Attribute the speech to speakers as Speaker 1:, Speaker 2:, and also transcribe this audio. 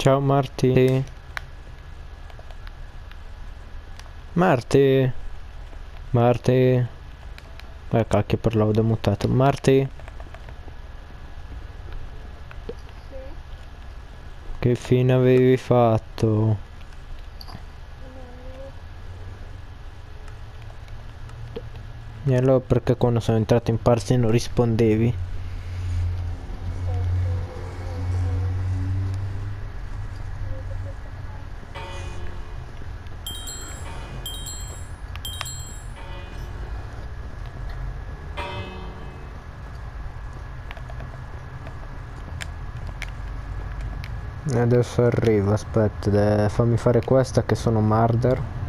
Speaker 1: Ciao Marti. Marti. Marti. Eh cacchio per l'audio mutato. Marti.
Speaker 2: Sì,
Speaker 1: Che fine avevi fatto? E allora perché quando sono entrato in parsi non rispondevi? Adesso arrivo, aspetta, fammi fare questa che sono Marder.